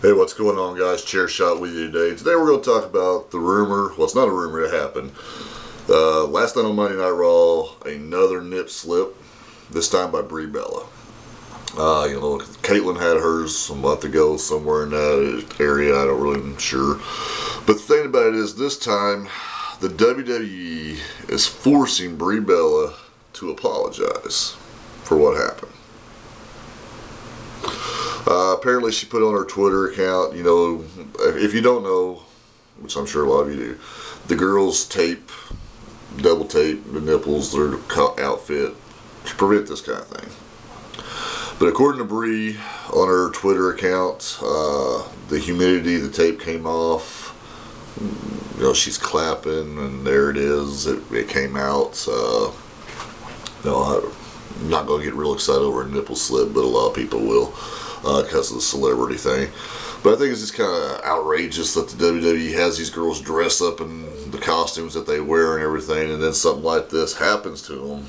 Hey, what's going on, guys? Chair shot with you today. Today we're going to talk about the rumor. Well, it's not a rumor; it happened. Uh, last night on Monday Night Raw, another nip slip. This time by Brie Bella. Uh, you know, Caitlyn had hers a month ago somewhere in that area. I don't really sure. But the thing about it is, this time the WWE is forcing Brie Bella to apologize for what happened. Apparently, she put on her Twitter account, you know, if you don't know, which I'm sure a lot of you do, the girls tape, double tape the nipples, their outfit to prevent this kind of thing. But according to Brie, on her Twitter account, uh, the humidity, the tape came off. You know, she's clapping, and there it is. It, it came out. Uh, know, I'm not going to get real excited over a nipple slip, but a lot of people will because uh, of the celebrity thing. But I think it's just kind of outrageous that the WWE has these girls dress up in the costumes that they wear and everything, and then something like this happens to them,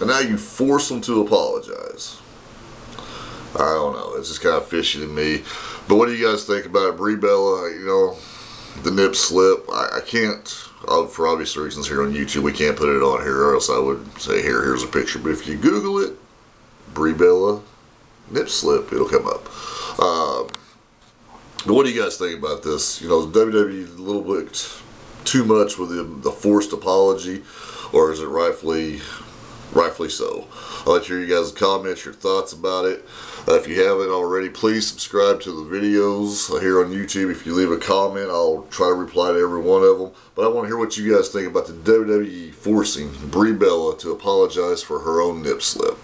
and now you force them to apologize. I don't know. It's just kind of fishy to me. But what do you guys think about it? Brie Bella, you know, the nip slip. I, I can't, for obvious reasons here on YouTube, we can't put it on here, or else I would say, here, here's a picture. But if you Google it, Brie Bella, nip slip, it'll come up. Um, but what do you guys think about this? You know, WWE a little bit too much with the, the forced apology, or is it rightfully rightfully so. I'll let you hear you guys comments, your thoughts about it. Uh, if you haven't already, please subscribe to the videos here on YouTube. If you leave a comment, I'll try to reply to every one of them. But I want to hear what you guys think about the WWE forcing Brie Bella to apologize for her own nip slip.